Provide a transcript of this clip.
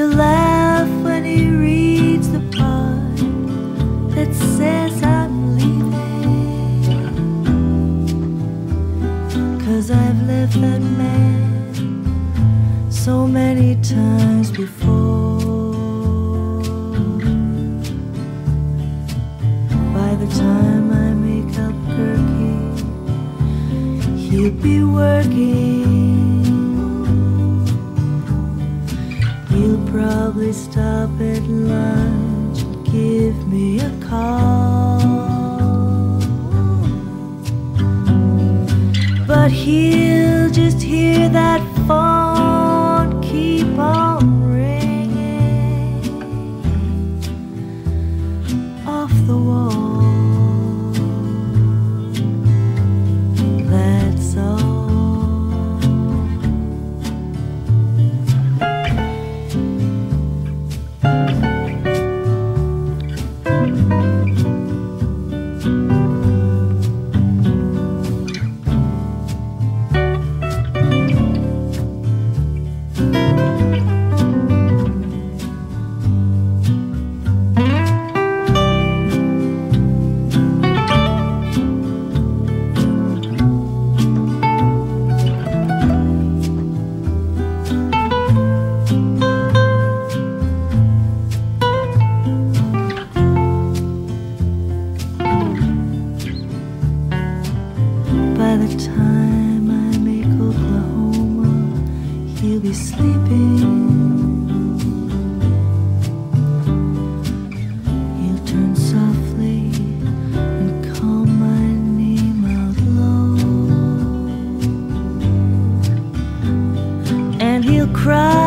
He'll laugh when he reads the part that says I'm leaving. Cause I've left that man so many times before. By the time I make Albuquerque he'll be working. Stop at lunch and give me a call. But he'll just hear that phone keep on ringing off the wall. By the time I make Oklahoma, he'll be sleeping. He'll turn softly and call my name out. And he'll cry